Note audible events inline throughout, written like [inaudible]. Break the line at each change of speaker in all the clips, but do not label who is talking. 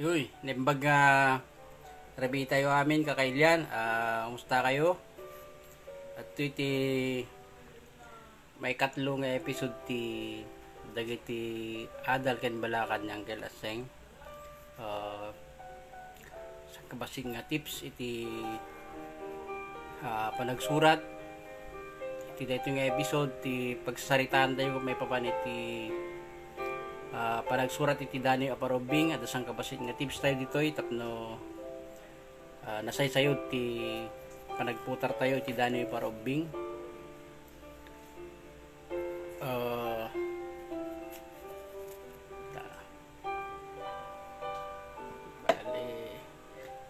Yuy, nimbag nga rabi tayo amin kakailyan. Ah, kumusta kayo? At ito iti may katlong episode ti dagiti adal ken balakan yang kelaseng. Ah, sa kabasing nga tips iti ah, panagsurat iti dayto nga episode ti pagsasaritaan tayo may papan iti uh, panagsurat iti Dani Aparobing at asang kabasit nga tips tayo dito tapno uh, nasay sayo ti panagputar tayo iti Dani Aparobing. Uh,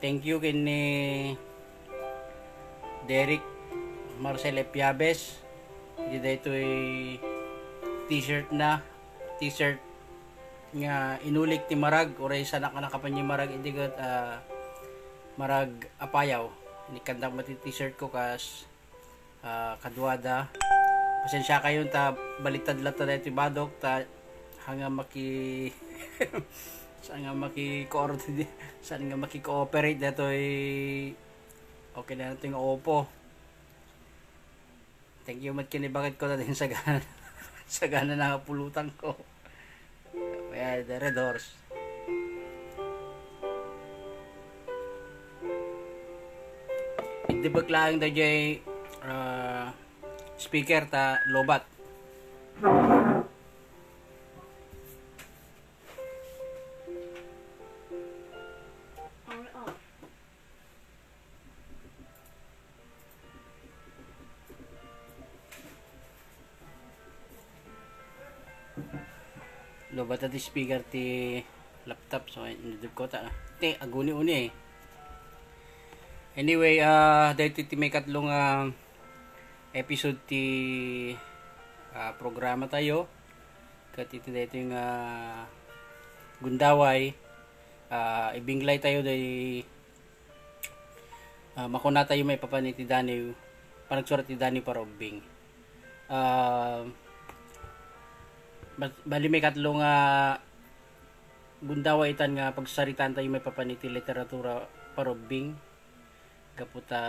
thank you kini Derek Marcel Epiabes. Iti dito t-shirt na t-shirt nga inulik ti marag oray sa nakanakapan ni marag hindi gat ah, marag apayaw. Ini kanda mo ti t-shirt ko kas ah, kadwada. Pasensya kayo ta balitad lata na ti badok ta hanga maki sa nga maki [laughs] coordinate sa nga maki cooperate dato okay na natin opo thank you mat kinibagat ko na din sa gana [laughs] sa gana na pulutan ko kaya the red horse Dibag lang da jay uh, speaker ta lobat. Speaker ti laptop so nidib ko ta. Ti aguni uni eh. Anyway, uh, dahil ti may katlong ah, episode ti ah, programa tayo. Kat iti dito yung ah, gundaway. ah ibinglay tayo dahil uh, makuna tayo may papanit ti Dani panagsurat ti Dani Parobing. Ah Bas- bali may katlong nga gundawa itan nga pagsaritan tayo may papaniti literatura parobing kaputa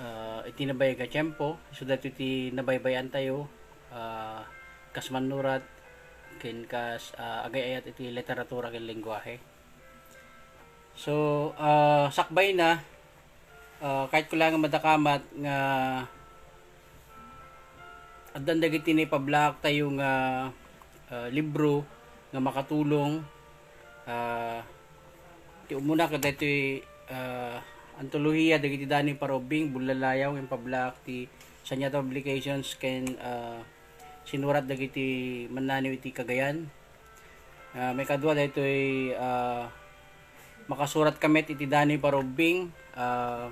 uh, iti nabay ka tiyempo. So dati iti nabaybayan tayo uh, kas manurat ken kas uh, agay-ayat iti literatura ken lengguwahe so uh, sakbay na uh, kahit ko lang madakamat nga at dagiti ni pablak tayo nga uh, libro nga makatulong. Uh, ti umuna ka dito uh, antolohiya dagiti dani parobing bulalayaw yung pablak ti sanya publications ken uh, sinurat dagiti mananiw iti kagayan uh, may kadwa dito uh, makasurat kamet iti dani parobing. Uh,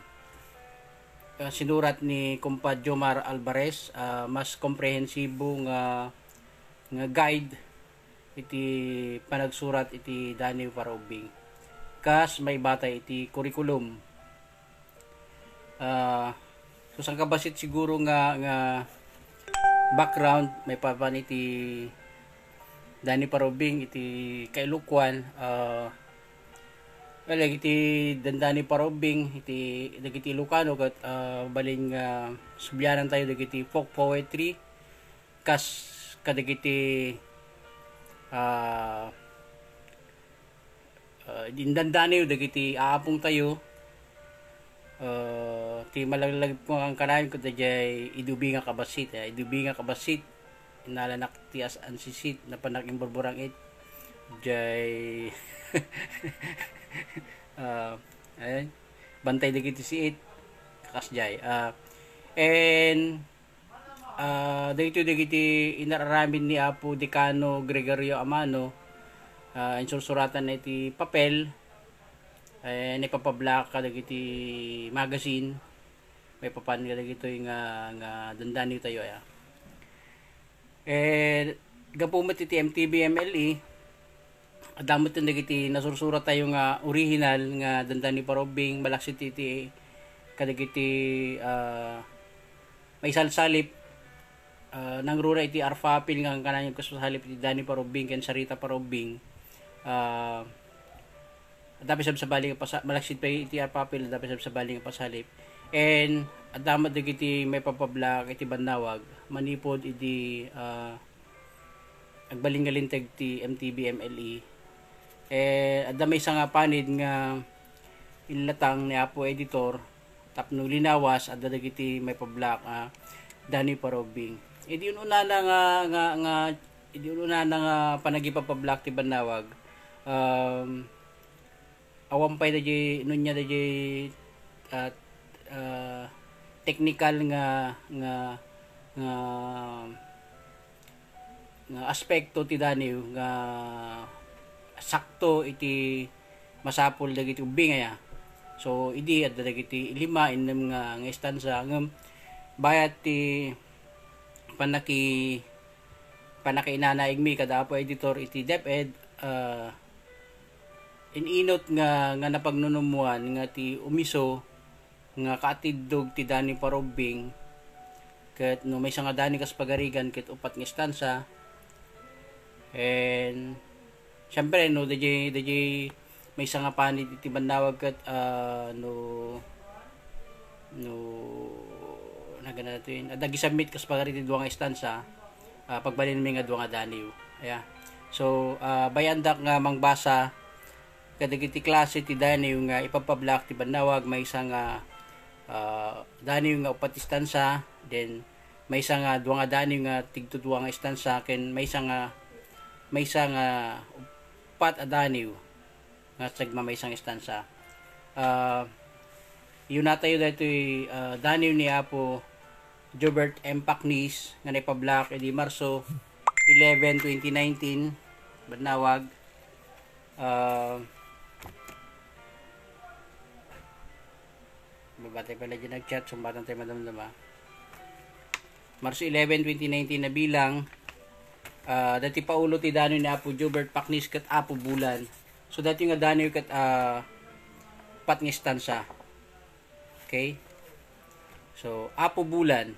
uh, sinurat ni Kumpa Jomar Alvarez uh, mas komprehensibo nga nga guide iti panagsurat iti Dani Parobing kas may batay iti curriculum. Uh, so kabasit siguro nga nga background may papan iti Dani Parobing iti kailukwan uh, Well, iti dandani parobing iti dagiti Ilocano kat uh, baling uh, subyanan tayo dagiti folk poetry kas kadagiti uh, uh, dindandani dagiti aapong tayo uh, ti malaglag po ang kanayon ko dajay idubi nga kabasit eh. idubi nga kabasit inalanak ti as ansisit na panak imborborang it jay [laughs] uh, [laughs] ayun. Bantay dagiti si it kakasjay uh, and uh, dagito dagiti inaramin ni Apo Decano Gregorio Amano uh, insursuratan na iti papel eh nipapablak ka dagiti magazine. May papan ka dagito nga nga dandani tayo ya eh gapumat iti MTB MLE adamot yung dagiti nasursurat tayo nga original nga dandani parobing balaksit iti kadagiti uh, may salsalip uh, nang rura iti arfapil nga kanan yung kasasalip iti Dani Parobing ken Sarita Parobing. Uh, dapat sab sa bali nga pasa malaksid pa iti papel dapat sab sa bali nga pasalip. And adamat dagiti may papablak iti banawag manipod iti uh, agbaling nga linteg ti MTB MLE eh adda may nga panid nga ilatang ni Apo editor tapno linawas adda dagiti may pablak uh, Dani Parobing. Edi eh, una na nga nga, nga edi una na nga panagipapablock ti banawag. Um, awampay da jay nunya da jay at uh, technical nga nga nga nga aspekto ti daniw nga sakto iti masapol dagiti ubing aya. So idi at dagiti lima inem nga nga istansa. Ngem bayat ti panaki panaki inanaig mi kada po editor iti DepEd uh, ininot nga nga napagnunumuan nga ti umiso nga kaatiddog ti dani parobing ket no may nga dani kas pagarigan ket upat nga stansa and syempre no DJ DJ may nga panit iti bandawag ket uh, no no nagana nato yun adagi submit kas pagari ti duwa nga stansa uh, pagbalin mi nga duwa nga daniw yeah. so uh, bayandak nga mangbasa kadagiti klase ti dani yung uh, ipapablock ti banawag may isang uh, uh, dani yung uh, upat istansa then may isang uh, duwa nga dani nga tigtudwa nga istansa ken may isang uh, may isang uh, upat adaniw nga sagma may isang istansa uh, yun natayo dito uh, daniw ni Apo Jobert M. Pacnis nga naipablock edi Marso 11, 2019 banawag uh, Babatay pala dyan nag-chat, sumbatan tayo madamdama. Marso 11, 2019 na bilang uh, dati pa ulo ti dano ni Apo Jobert Paknis kat Apo Bulan. So dati nga dano kat uh, patngistan sa. Okay? So, Apo Bulan.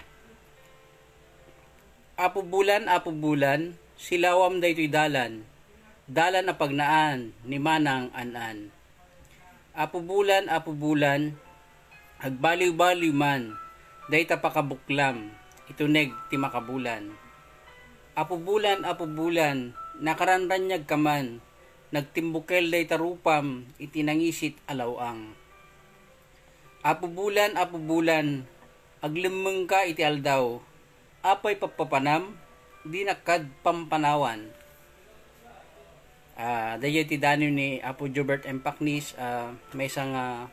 Apo Bulan, Apo Bulan, silawam da ito'y dalan. Dalan na pagnaan, ni Manang Anan. Apo Bulan, Apo Bulan, Agbaliw-baliw man, dayta pakabuklam, ituneg ti makabulan. Apubulan, apubulan, nakaranranyag kaman, nagtimbukel dayta rupam, itinangisit alawang. Apubulan, apubulan, aglimeng ka iti aldaw, apay papapanam, di nakad pampanawan. Uh, dayo ti danyo ni Apo Jobert M. Pacnis, uh, may isang uh,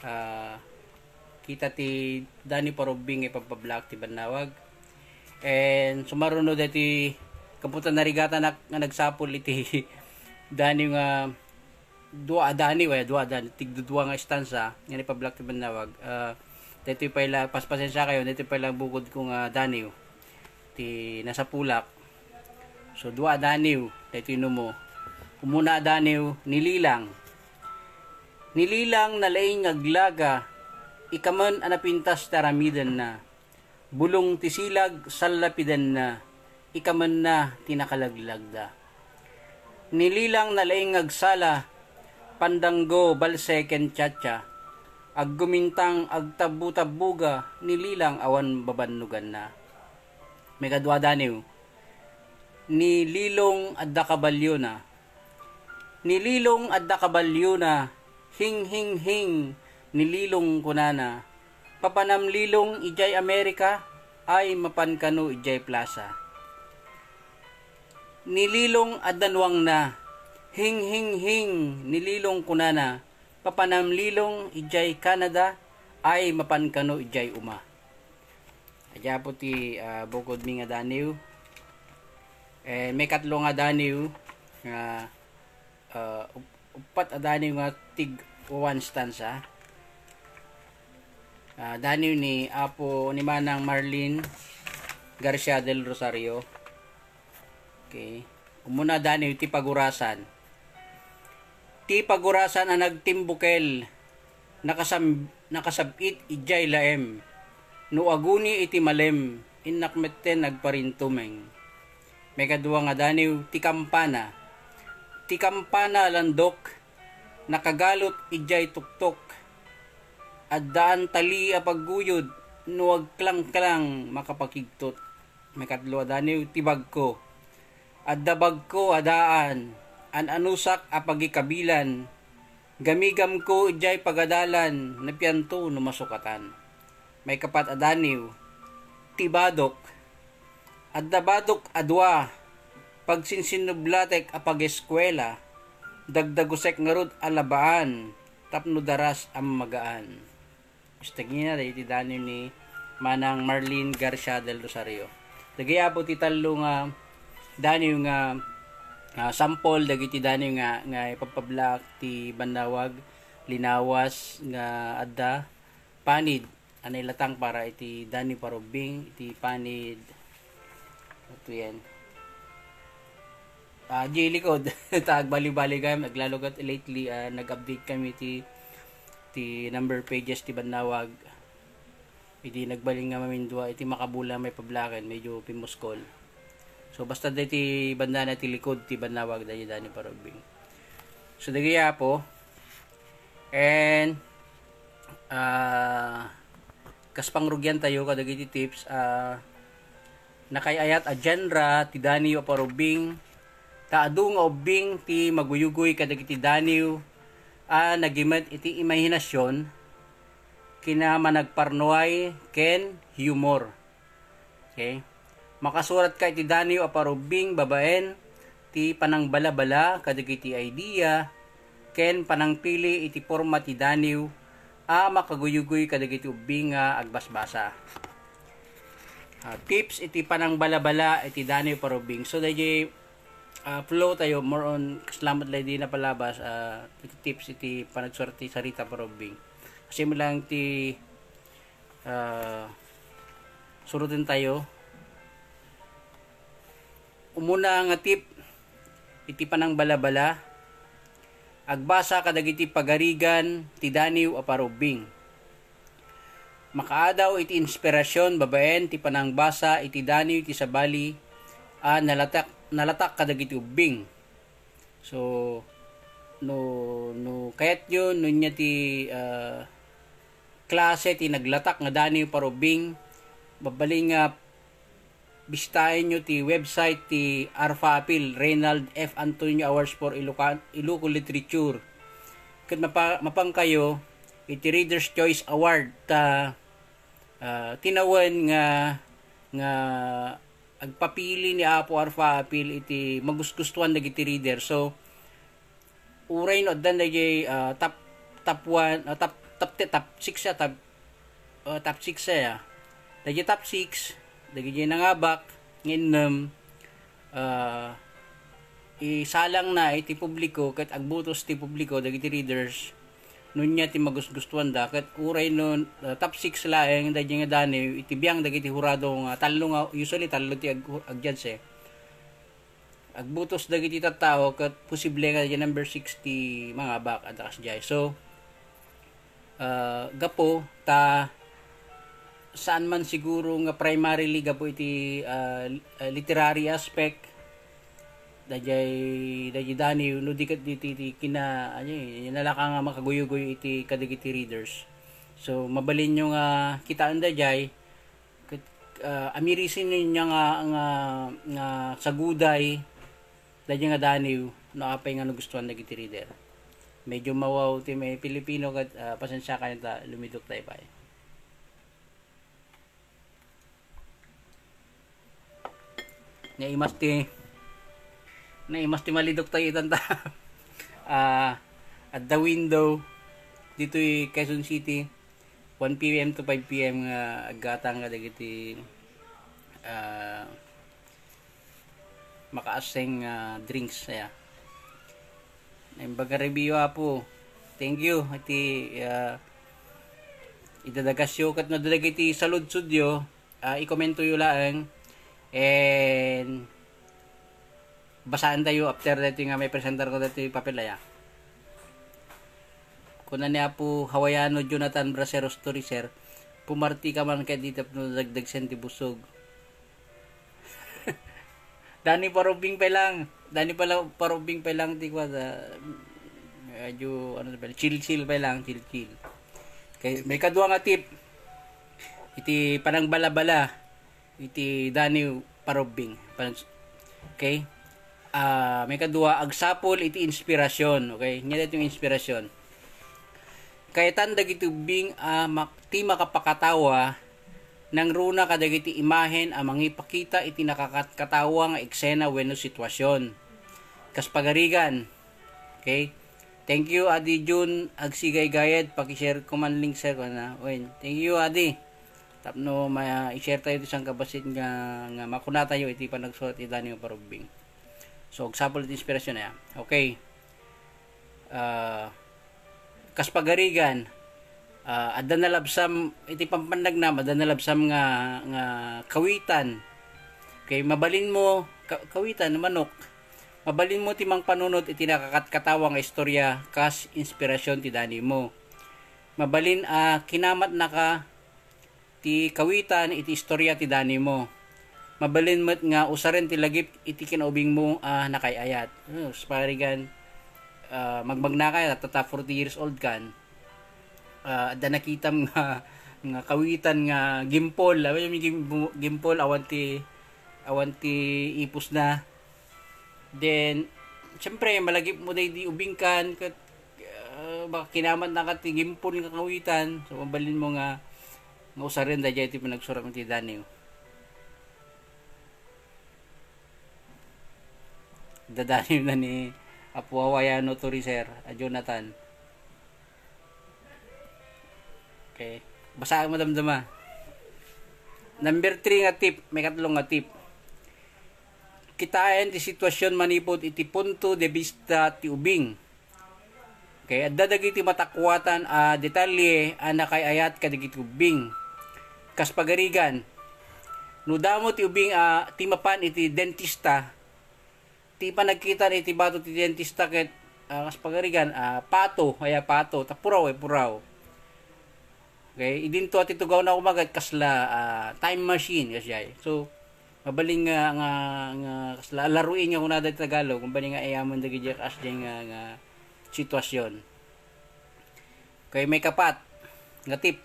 uh, kita ti Dani Parubing ipagpa-block ti Banawag. And sumaruno dati kaputan na rigata na, nga nagsapol iti [laughs] Dani nga dua Dani wa dua Dani tigdudwa nga stansa nga ni pa-block ti Banawag. Uh, dito pa ila paspasensya kayo dito pa ilang bukod kong uh, Dani ti nasa pulak. So dua Dani dito mo. Kumuna Dani nililang Nililang na laing aglaga ikaman anapintas taramidan na, bulong tisilag salapidan na, ikaman na tinakalaglag Nililang na laing agsala, pandanggo balseken chacha, ag gumintang agtabu-tabuga, nililang awan babanugan na. May kadwa daniw, nililong adda kabalyo na, nililong adda kabalyo na, hing hing hing, nililong kunana. Papanamlilong ijay Amerika ay mapankano ijay plaza. Nililong adanwang na, hing hing hing nililong kunana. Papanamlilong ijay Canada ay mapankano ijay uma. Adya po ti uh, bukod mi nga daniw. Eh, may katlo nga daniw nga uh, upat adaniw nga tig one stanza uh, daniw ni Apo ni Manang Marlene Garcia del Rosario. Okay. Umuna daniw ti pagurasan ti pagurasan ang nagtimbukel. Nakasam nakasabit ijay laem. No aguni iti malem. Inakmeten nagparintumeng. May kadua nga daniw ti kampana ti kampana landok nakagalot ijay tuktok at daan tali apagguyod nuwag klang klang makapakigtot may katlo daniw tibag ko. At dabag ko adaan an anusak apagikabilan gamigam ko ijay pagadalan na piyanto no masukatan. May kapat adaniw tibadok. At dabadok adwa pag sinsinublatek apag eskwela dagdagusek ngarud alabaan tapno daras ang magaan Istagina da iti dani ni Manang Marlene Garcia del Rosario. Dagaya po ti talo nga dani nga uh, sample dagiti dani nga nga ipapablak ti bandawag linawas nga adda panid. Anay latang para iti dani parubing iti panid. Ito yan. Uh, J likod [laughs] tag bali-bali kami naglalogat lately uh, nag-update kami ti ti number pages ti Banawag iti nagbaling nga mamindwa iti makabula may pablaken medyo pimuskol. So basta dahil ti banda ti likod ti Banawag dahil dani parobing so dagaya po and uh, kaspang rugyan tayo kadagiti tips uh, nakayayat a genre ti daniyo parobing taadu nga ubing ti maguyugoy kadagiti daniyo a nagimat iti imahinasyon kina managparnoay ken humor. Okay? Makasurat ka iti daniyo aparubing babaen ti panang balabala kadagiti idea ken panangpili iti forma ti daniyo a makaguyugoy kadagiti ubing nga agbasbasa. Uh, tips iti panang balabala iti daniyo parubing. So dayjay uh, flow tayo more on salamat lay di na palabas uh, iti tips iti panagsorti sarita parobing. Kasi mo lang ti uh, surutin tayo. Umuna nga tip iti panang balabala. Agbasa kadagiti pagarigan ti daniw a parubing makaadaw iti inspirasyon babaen ti panang basa iti daniw ti sabali a nalatak nalatak kadagiti ubing. So no no kayat yun no niya ti uh, klase ti naglatak nga dani parubing babaling nga bisitahin nyo ti website ti Arfapil Reynald F. Antonio Awards for Ilocan, Iloco Literature kat mapa, mapang kayo iti Reader's Choice Award ta uh, tinawan nga nga agpapili ni Apo Arfa apil iti magusgustuhan dagiti reader. So uray no dan dagay uh, top top 1 uh, top top top 6 ya top uh, top 6 ya. Dagay top 6 dagay nangabak nginom uh, isalang na iti publiko ket agbutos ti publiko dagiti readers nunya ti magusgustuhan da ket uray no uh, top 6 laeng da nga dani itibiyang dagiti hurado nga talo nga usually talo ti ag, ag judge eh. Agbutos dagiti tattao ket posible nga di number 60 mga bak at akas jay. So uh, gapo ta saan man siguro nga primarily gapo iti uh, literary aspect dajay dajay dani no di di, di kina ano nalaka nga makaguyugoy iti kadagiti readers so mabalin nyo nga kitaan dajay uh, amirisin niya nga nga nga saguday dajay nga dani no apay nga nagustuhan dagiti reader medyo mawaw ti may Pilipino kat uh, pasensya kayo ta lumidok tayo pa eh. nga imas ti na imas timalidok tayo itanta uh, [laughs] at the window dito yung Quezon City 1 p.m. to 5 p.m. nga uh, agatang nga dagiti uh, makaaseng uh, drinks saya ang baga review po thank you iti uh, idadagasyo kat nadadagiti salud sudyo uh, i-komento yu laeng and basaan tayo after dito nga may presenter ko dito papelaya. Kuna niya po Hawaiano Jonathan Brasero story sir, pumarti ka man kay dito no dagdag senti busog. [laughs] Dani parubing pa lang. Dani pala parubing pa lang ti kwa da Medyo, ano ba, chill-chill pa lang, chill-chill. Okay, may kadwa nga tip. Iti panang bala-bala. Iti Dani Parobing. Okay? Uh, may kadwa, agsapol iti inspirasyon. Okay? Nya yung inspirasyon. Kaya tanda gitubing uh, mak, ti makapakatawa nang runa kadagiti imahen ang mangipakita iti nakakatawa nga eksena wenno sitwasyon. Kas pagarigan. Okay? Thank you Adi Jun agsigay gayad paki-share ko man link sir ko na. Oy, thank you Adi. Tapno ma i-share tayo isang kabasit nga nga makuna tayo iti pa nagsulat iti Dani Parugbing. So example iti inspirasyon na. Okay. Uh, kas pagarigan uh, adda na labsam iti pampandag na adda na labsam nga nga kawitan. Okay, mabalin mo ka, kawitan manok Mabalin mo timang panunod iti nakakatkatawa nga istorya kas inspirasyon ti dani mo. Mabalin a uh, kinamat naka ti kawitan iti istorya ti dani mo. Mabalin met nga usaren ti lagip iti kinaubing mo uh, nakayayat. Uh, parigan uh, magmagnakay at tata 40 years old kan. Uh, da nakitam nga nga kawitan nga gimpol, awan yung gimpol awan ti awan ti ipos na Then, syempre, malagip mo day di ubingkan, kat, uh, baka kinaman na katigimpon nga kawitan, so mabalin mo nga, nga usarin da jay ti pinagsurat mo ti Daniel. Dadanim na ni Apo Hawaiano Turiser, a Jonathan. Okay. Basahin mo damdama. Number 3 nga tip, may katlong nga tip kitaen ti sitwasyon manipod iti punto de vista ti ubing. Okay, adda dagiti matakwatan a uh, detalye a nakayayat kadagiti ubing. Kas pagarigan, no damo ti ubing a uh, timapan iti dentista, ti pa nagkita iti bato ti dentista ket uh, kas pagarigan uh, pato, aya pato, tapuraw ay puraw. Okay, idinto at itugaw na umagat kasla uh, time machine kasi So, mabaling nga nga nga kasla laruin nga kuna dati Tagalog bali nga ayamon dagi jak as nga nga sitwasyon. Kay may kapat nga tip.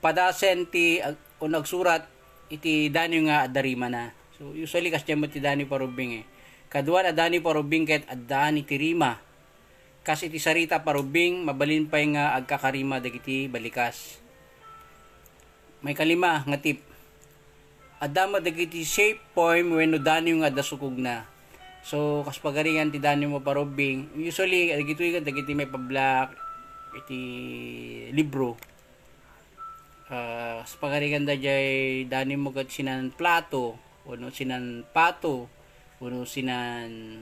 Padasen ti o nagsurat iti dani nga adarima na so usually kas mo ti dani parubing eh kaduan adani parubing ket adani ti rima kas iti sarita parubing mabalin pay nga agkakarima dagiti balikas may kalima nga tip adama dagiti shape form when dani nga dasukog na. So kas pagaringan ti dani mo parobing usually dagito ikan dagiti may pa-black iti libro. Uh, kas pagaringan da jay dani mo kat sinan plato uno sinan pato uno sinan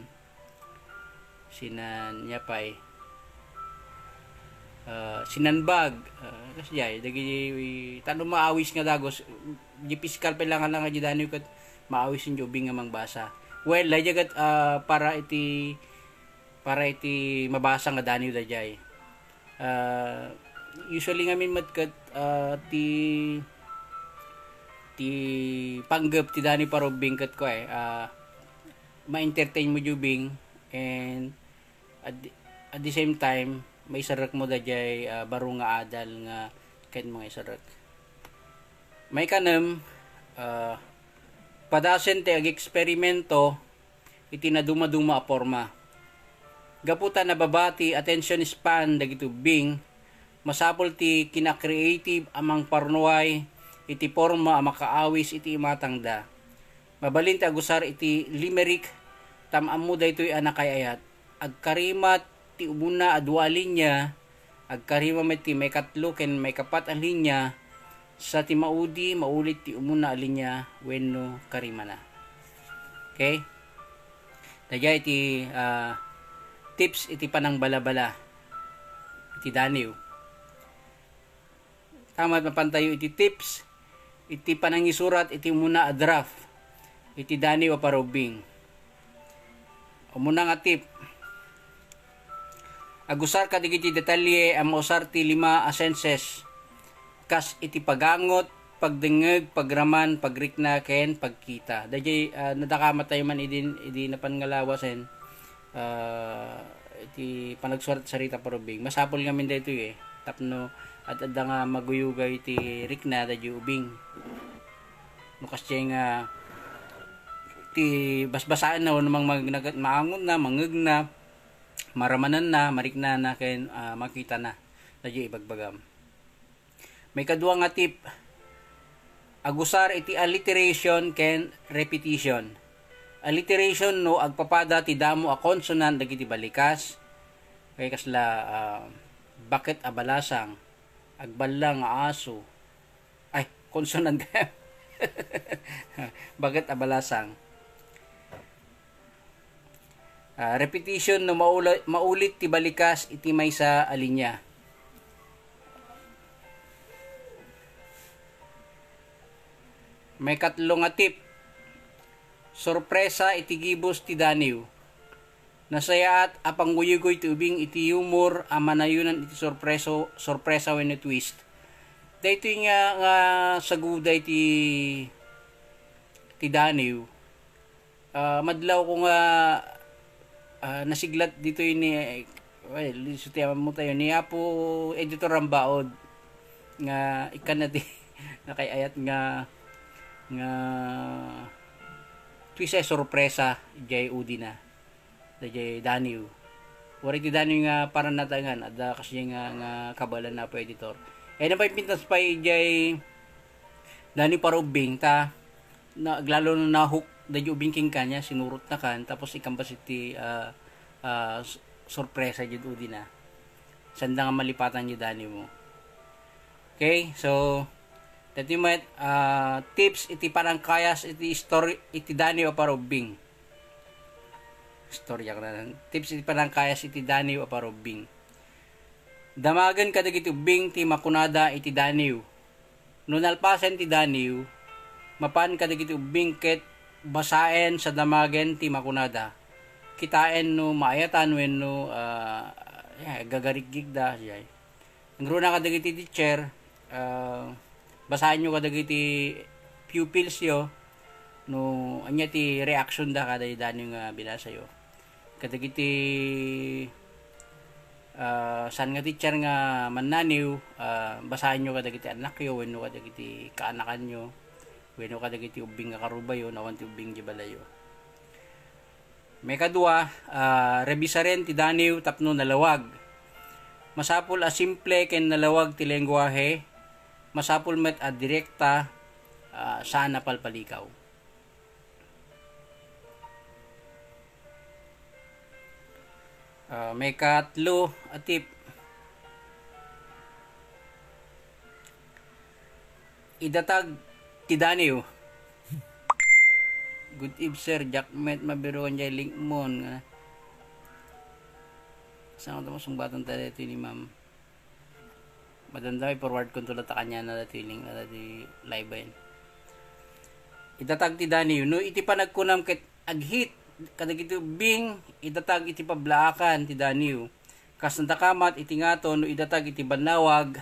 sinan yapay. Uh, sinanbag uh, kasi jay dagi tano maawis nga dagos. Di piskal pa lang nga dani kat maawis yung jubing nga mangbasa. Well lay uh, para iti para iti mabasa nga dani da jay. Uh, usually ngamin mat kat uh, ti ti panggap ti dani parobing kat ko eh. Uh, ma-entertain mo jubing and at at the same time may sarak mo da jay uh, baro nga adal nga ken mga isarak may kanam uh, padasen te ag eksperimento iti na dumaduma a forma gaputa na babati attention span dagiti bing masapol ti kina-creative amang parnuay iti forma a makaawis iti imatangda. Mabalin ti agusar iti limerick tamam mo daytoy anak ayat. Agkarimat ti umuna adwa linya agkarima met ti may katlo ken may kapat ang linya. Sa ti maudi maulit ti umuna linya wenno karima na. Okay? Dagay iti uh, tips iti panang balabala. Iti daniw tama mapantayo iti tips. Iti panang isurat iti muna a draft. Iti daniw a parubing o muna nga tip agusar ka digiti detalye ang mausar ti lima asenses. Kas iti pagangot pagdengeg pagraman pagrikna ken pagkita. Dayjay uh, nadakamatay man idin idi napan ngalawasen uh, iti panagsurat sa Rita Parubing. Masapol nga min dito eh. Tapno at adda nga maguyugay iti rikna da ubing. No kasi nga ti basbasaan na namang mag maangon na mangeg na maramanan na marikna na kay uh, makita na da ibagbagam. May kadua nga tip. Agusar iti alliteration ken repetition. Alliteration no agpapada ti damo a consonant dagiti balikas. Kay kasla uh, bakit abalasang agbalang nga aso. Ay consonant. [laughs] Bakit abalasang Uh, repetition no maulit, maulit ti balikas iti may sa alinya. May katlo nga tip. Sorpresa iti gibos ti daniw. Nasayaat apang guyugoy ti ubing iti humor amanayunan iti sorpreso sorpresa when it twist. Dito nga nga saguday ti ti daniw. Uh, madlaw ko nga uh, nasiglat dito yun ni well, sutiyaman mo tayo ni Apo editor ang baod nga ikan na di [laughs] kay ayat nga nga twisa sorpresa jay udi na da jay Daniel. Wari ti Daniel nga para natangan ada kasi nga nga kabalan na po editor. Eh na pa pintas pa jay Dani parubing ta na lalo na hook dadyo ubingking kanya sinurot na kan tapos ikambas iti uh, uh, sorpresa jud udi na. Sanda nga malipatan jud dani mo? Okay so dati met uh, tips iti parang kayas iti story iti dani o parobing storya ka na tips iti parang kayas iti dani o parobing damagan kadag iti ubing ti makunada iti daniw nunalpasan ti daniw mapan kadag iti ubing ket basaen sa damagen ti makunada kitain no maayatan when no uh, yeah, gagarigig da jay ngro na kadagiti teacher uh, basahin nyo kadagiti pupils yo no anya ti reaction da kada idan yung uh, binasa yo kadagiti uh, san nga teacher nga mananiw uh, basahin nyo kadagiti anak yo when no kadagiti kaanakan nyo Weno ka dagiti ubing nga karubayo nawan ti ubing di balayo. May kadua, uh, rebisaren ti daniw tapno nalawag. Masapul a simple ken nalawag ti lengguwahe. Masapul met a direkta uh, sana palpalikaw. Uh, may katlo a tip. Idatag Kidaniw. Good eve sir, Jackmet mabiruan jay link mon. Saan ko tayo sumbatan tayo dito ni ma'am. Madanda forward ko tulad ta kanya na dito link na dito live ba Itatag ti Daniw. No, iti pa nagkunam ket aghit kadag iti bing itatag iti pablaakan ti Daniw. Kas kamat iti ngato no idatag iti banawag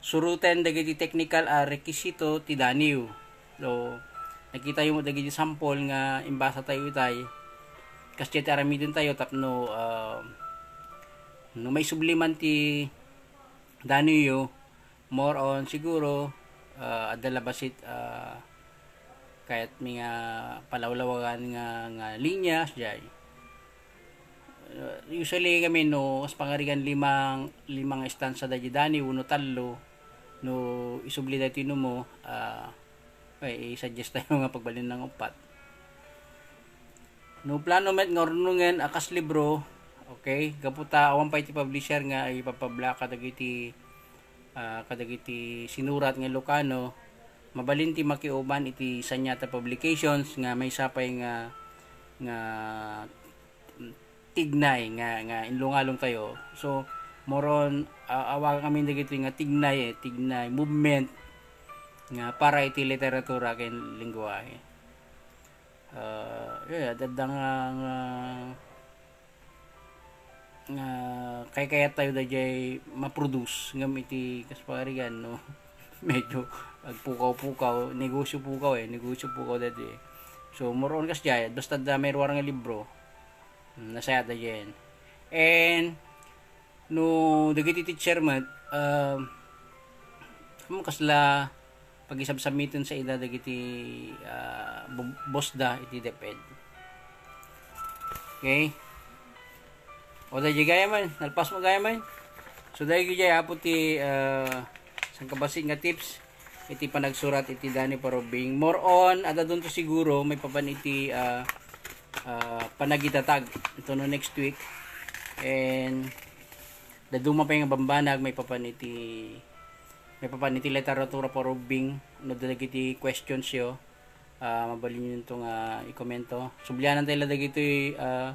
suruten dagiti technical a rekisito ti daniw. So, nakita yung dagiti sample nga imbasa tayo itay. Kasi ti aramidin tayo tapno uh, no may subliman ti daniyo more on siguro uh, adala basit uh, kahit mga palawlawagan nga nga linya jay usually kami no as pangarigan limang limang estansa da dani uno talo no isubli dati no mo uh, ay i-suggest tayo [laughs] nga pagbalin ng upat. No plano met nga ornungen akas libro okay? Gaputa awan pa iti publisher nga ay ipapabla kadagiti uh, kadagiti sinurat nga Lucano mabalin ti makiuban iti Sanyata Publications nga may sapay nga nga tignay nga nga inlungalong tayo. So moron uh, awagan kami dagiti nga tignay eh, tignay movement nga para iti literatura ken lingwahe. Uh, yeah, dadda nga nga nga kay kaya tayo da jay ma-produce ngam iti kasparigan no? [laughs] Medyo agpukaw-pukaw negosyo pukaw eh negosyo pukaw dati so moron kas jay basta da may nga libro nasaya da jen And no dagiti teacher man uh, mo kasla pag isabsamiton sa ida dagiti uh, boss da iti deped. Okay? O dahil gaya man, nalpas mo gaya man. So dahil gaya apo ti uh, sang kabasig nga tips iti panagsurat iti dani parobing more on ada doon to siguro may papan iti uh, uh, panagitatag ito no next week and daduma pa yung bambanag may papaniti may papaniti literatura po rubing no dagiti questions yo uh, mabalin nyo itong uh, i-komento. Sublianan tayo dagiti uh,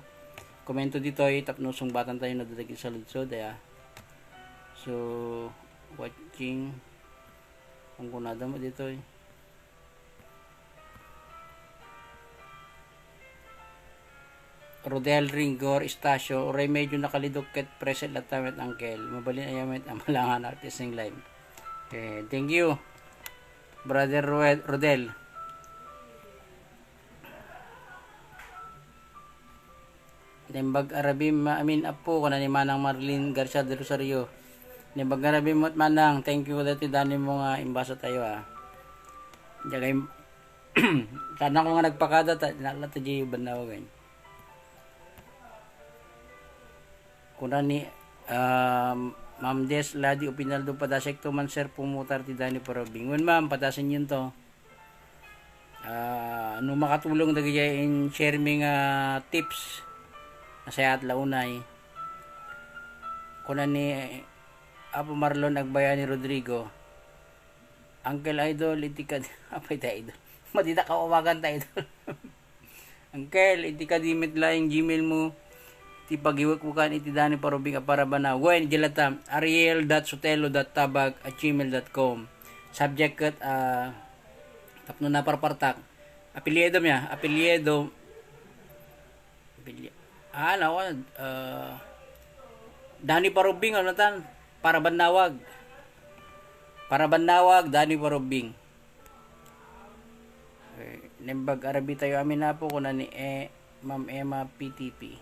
komento dito ay tapno batan tayo na dagiti sa ludsod ya so watching. Kung kunada mo dito eh Rodel Ringor Istasyo oray medyo nakalidok ket present latamet angkel mabalin ayamet amalangan artist ng live okay thank you brother Rodel Nimbag Arabi maamin apo kana ni Manang Marlin Garcia de Rosario. Nimbag Arabi mo manang thank you dati dani mo nga imbasa tayo ah. Jagay [clears throat] tanang ko nga nagpakada ta nalata di banaw ganyan. Kuna ni um, Ma'am Des Ladi Upinaldo padasek to man sir pumutar ti Dani para bingon ma'am patasan yun to. Uh, ano makatulong dagay in share mi nga tips nasayat launay? Kuna ni Apo Marlon Agbaya ni Rodrigo. Uncle Idol iti ka [laughs] apay ta idol. Madita ka uwagan ta idol. [laughs] Uncle iti ka dimit laing gmail mo ti pagiwak-wakan iti dani parubing para bana wen gilata ariel.sotelo.tabag at gmail.com subject kat uh, tapno na parpartak. Apelyido niya apelyido ah nawa uh, Dani Parubing ano tan para banawag para banawag Dani Parubing okay. nembag arabi tayo amin na po kuna ni e, Ma'am Emma PTP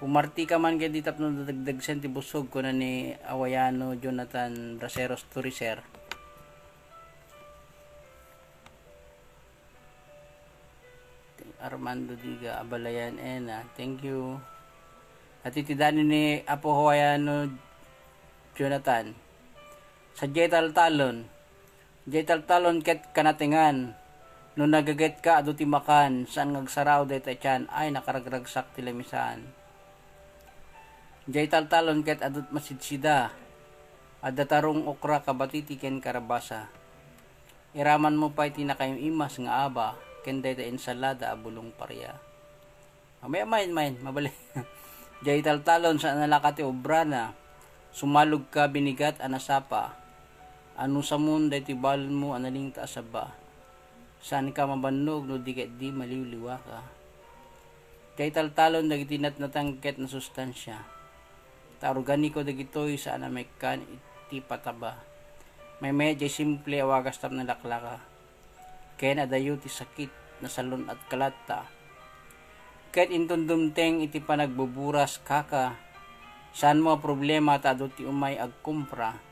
Pumarti ka man kay ditap no dagdag senti busog ko na ni Awayano Jonathan Raceros Turiser. Armando Diga Abalayan Ena. Thank you. At itidani ni Apo Hawayano Jonathan. Sa Jetal Talon. Jetal Talon ket kanatingan. No nagaget ka adu timakan saan ngagsaraw dayta tiyan ay nakaragragsak tilamisan Jay taltalon ket adut masidsida. Adda tarong okra kabatiti ken karabasa. Iraman mo pa iti nakayong imas nga aba ken dayta ensalada abulong parya. Mamaya main main mabali. [laughs] Jay taltalon sa nalakati obrana. Sumalog ka binigat anasapa. Ano sa mun dayti balon mo analing taasaba. Saan ka mabannog no di di maliwliwa ka. Kay taltalon dagiti natnatangket na sustansya ta organiko dagitoy sa ana may kan iti pataba. May medyo simple awagas tam na laklaka. Ken adayo ti sakit na salon at kalata. Ket intundumteng iti panagbuburas kaka. Saan mo problema ta ti umay agkumpra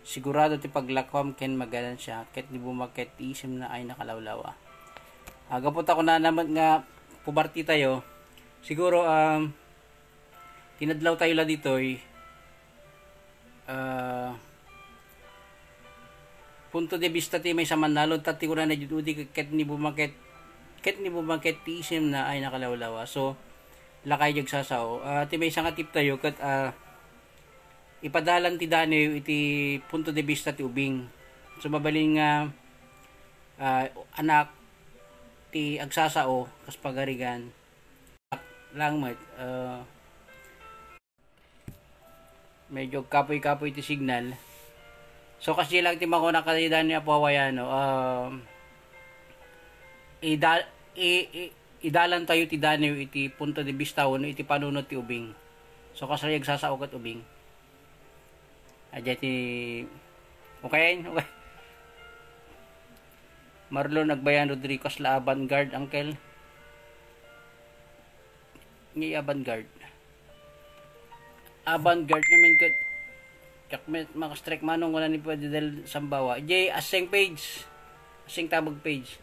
sigurado ti paglakwam ken magalan siya ket di bumaket isim na ay nakalawlawa. Aga po ako na naman nga pubarti tayo. Siguro um, tinadlaw tayo la dito ay uh, punto de vista ti may samanalod tati ko na na judi ket ni bumaket ket ni bumaket ti isim na ay nakalawlawa so lakay jag sasao uh, ti may nga tip tayo ket uh, ipadalan ti dani iti punto de vista ti ubing. So mabaling nga uh, anak ti agsasao kas pagarigan. Lang mat uh, medyo kapoy-kapoy ti signal. So kasi lang ti mako nakalidan ni Apo Hawayano, um, ida, i, i, idalan tayo ti daniw iti punto de vista no iti panunot ti ubing. So kasayag sasaog at ubing. Adya ti Okay, okay. Marlon Nagbayan Rodriguez la avant-garde uncle. Ni avant-garde. Avant-garde namin kat kakmet makastrike manong wala ni pwede dahil sambawa. J aseng page. Aseng tabag page.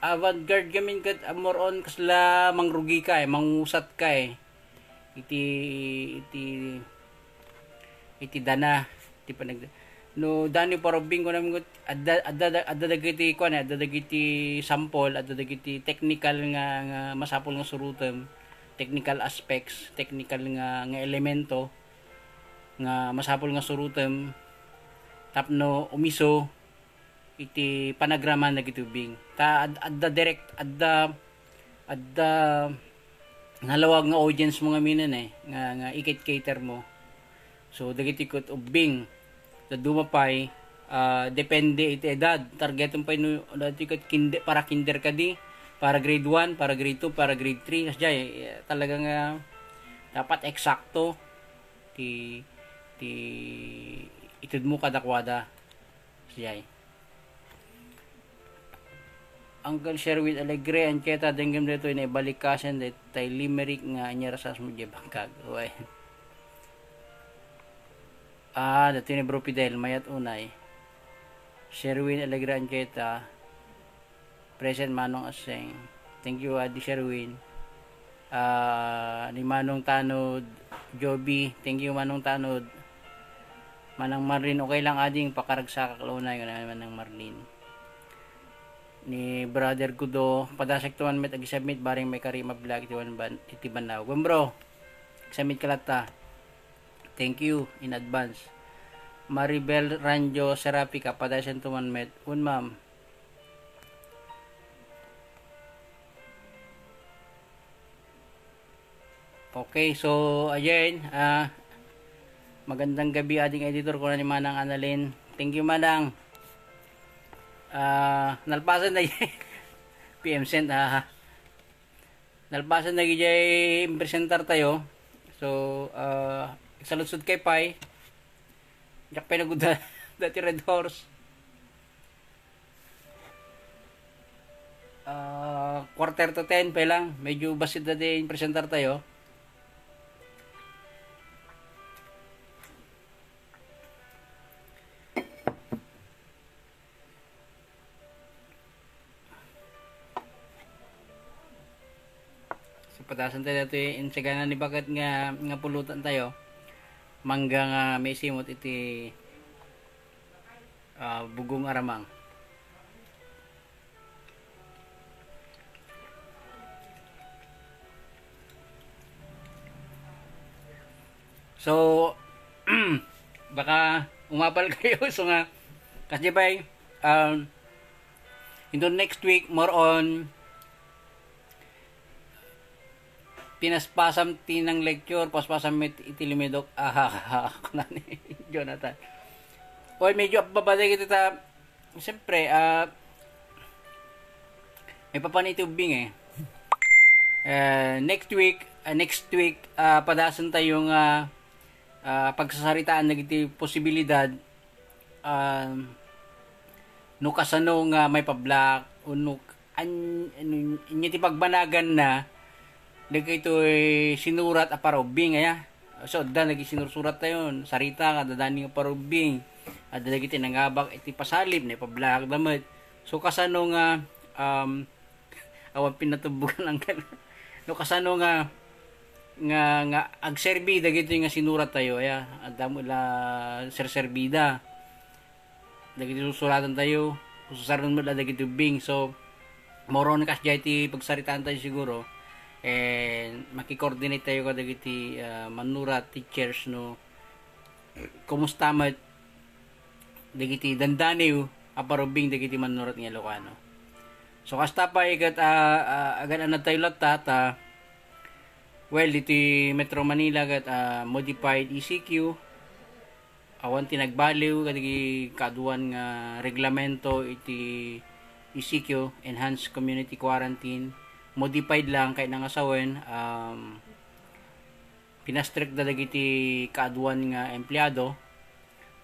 Avant-garde gamin kat more on kasla mangrugi ka eh, mangusat ka eh. Iti iti iti dana ti panag no dani para bingo namin gut adda adda adda dagiti kuan adda dagiti sample adda dagiti technical nga, nga masapol nga surutem technical aspects technical nga nga elemento nga masapol nga surutem tapno umiso iti panagraman na gitubing. Ta ad, adda direct adda adda nalawag nga audience mo nga minan eh nga nga ikit cater mo. So dagiti kot ubing sa dumapay uh, depende iti edad. Targeton pa no dati kat kinder para kinder ka di para grade 1 para grade 2 para grade 3 kasi eh, talagang uh, dapat eksakto ti ti itud mo kadakwada siya Uncle Sherwin Alegre ang keta denggam dito ina balikasan det tay limerick nga anya rasas mo je bangkag. Uy. Ah, dati ni Bro Fidel, mayat unay. Sherwin Alegre ang keta. Present Manong Aseng. Thank you, Adi Sherwin. Ah, ni Manong Tanod, Joby. Thank you, Manong Tanod. Manang Marlin, okay lang ading pakaragsa kaklaunay ko naman ng Marlin ni brother ko do padasek tuwan met agi submit baring may kari mablag itiwan ban itiban na wen bro submit kalata thank you in advance Maribel Ranjo Serapika padasek tuwan met un ma'am Okay, so again, uh, magandang gabi ading editor ko na ni Manang Annalyn. Thank you Manang. Uh, nalpasan na PM send ah. Nalpasan na gijay [laughs] presentar tayo. So uh, saludsod kay Pai. Jak pa naguda [laughs] dati red horse. Uh, quarter to 10 pa lang. Medyo basit na din presentar tayo patasan tayo dito in sagana ni bakat nga nga pulutan tayo. Mangga nga may simot iti uh, bugong aramang. So [clears throat] baka umapal [laughs] kayo. So nga kasi ba um, in the next week more on pinaspasam tinang lecture, paspasam mit itilimidok, aha, ako na ni Jonathan. Oy, medyo babaday kita ta, siyempre, ah, uh, may papanitubing eh. Uh, next week, uh, next week, uh, padasan tayong uh, uh, pagsasaritaan iti posibilidad uh, no kasano nga may pablak o no an, an, an, pagbanagan na Dagay ito eh, sinurat a parobing aya. So da nagi sinursurat tayon sarita ka dadani nga parobing. At dagay iti nangabak iti pasalib na pablak damit. So kasano nga um [laughs] awan pinatubugan lang kan. no kasano nga nga nga agserbi dagito nga sinurat tayo aya adda mo la serserbida dagito susuratan tayo susaran mo la dagito bing so moron kas ti pagsaritaan tayo siguro and maki-coordinate tayo kada iti uh, manura teachers no? Kumusta mat dagiti dandaniw aparubing dagiti manurat nga Ilocano? So kasta pa ikat uh, uh, agan anad tayo latta ta well iti Metro Manila gat uh, modified ECQ awan tinagbaliw kadagi kaduan nga reglamento iti ECQ enhanced community quarantine modified lang kay nang asawen um, pinastrict dagiti kaaduan nga empleyado.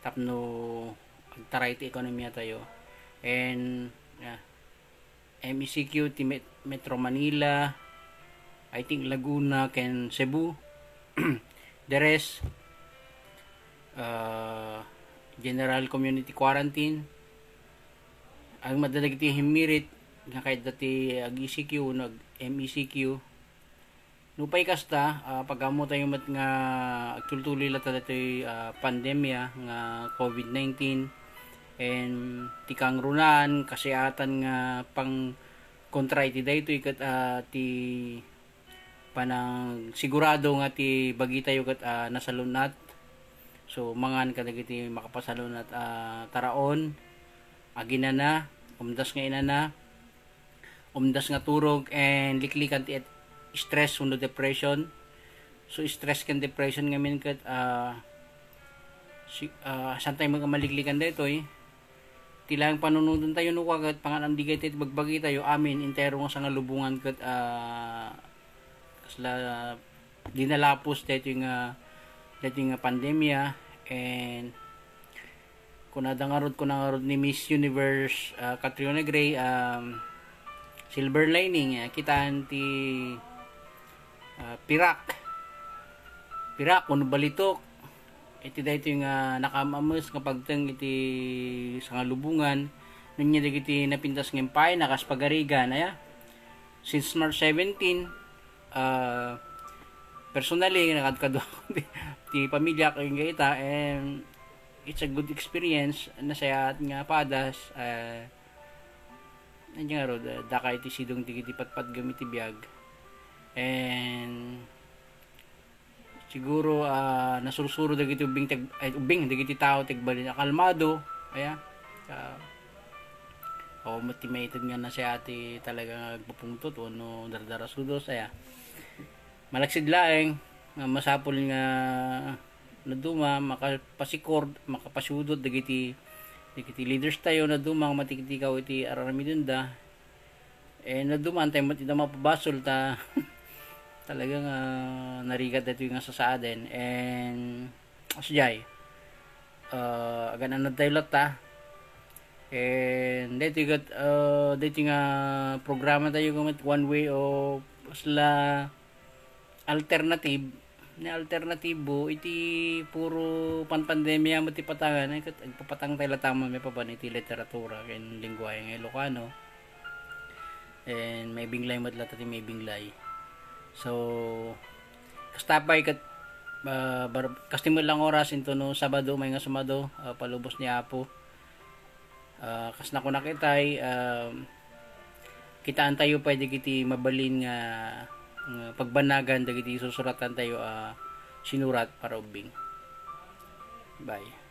Tapno agtaray ti ekonomiya tayo. And yeah, MECQ ti Metro Manila I think Laguna can Cebu. [clears throat] the rest uh, general community quarantine. Ang madalagiti himirit nga kahit dati ag ECQ nag MECQ nupay kasta uh, pagamo tayo mat nga agtultuloy lata dati uh, pandemya nga COVID-19 and tikang runan kasihatan nga pang kontra iti daytoy kat uh, ti panang sigurado nga ti bagi tayo kat uh, nasalunat. So mangan ka dagiti makapasalunat uh, taraon. Agina na umdas nga ina na umdas nga turog and liklikan ti stress uno depression. So stress kan depression nga min kat uh, si, uh, santay mga maliklikan dito eh? Tilang panunodon tayo no kagat panganam di kayt bagbagi tayo amin intero nga sa nga lubungan kat uh, kasla dinalapos dito uh, dito yung pandemya and kung nadangarod ko nangarod ni Miss Universe uh, Catriona Gray um, silver lining uh, kitaan ti uh, pirak. Pirak kuno balitok. Iti dayto yung uh, nakamamus nga pagteng iti sa nga lubungan nung niya iti napintas ng pay nakas pagarigan aya. Since March 17 uh, personally nakadkado [laughs] ti pamilya ko yung gaita and it's a good experience. Nasaya nga padas uh, nandiyan nga rod uh, daka iti sidong tigiti patpat gamit ti biyag and siguro uh, nasursuro dagiti ubing tag ay, ubing dagiti tao tigbalin kalmado aya uh, o motivated nga na si ate talaga nagpupungtot o no dardara sudos aya malaksid laeng nga masapol nga na duma makapasikord makapasudot dagiti dagiti leaders tayo na duma matikitikaw iti ararami dunda eh na duma antay mo tita mapabasol ta talagang uh, narigat dito yung sa aden and asjay uh, agan ano tayo ta. And dito got uh, dito nga programa tayo gamit one way o sila alternative na alternatibo iti puro panpandemya mo ti patangan ay agpapatang tayo tama may papan iti literatura ken lingwahe ng Ilocano. And may binglay mat lata ti may binglay. So kastapay kat uh, bar, kastimol lang oras into no Sabado may nga sumado uh, palubos ni Apo. Uh, kas na ko nakitay uh, kitaan tayo pwede kiti mabalin nga uh, pagbanagan dagiti susuratan tayo uh, sinurat para ubing. Bye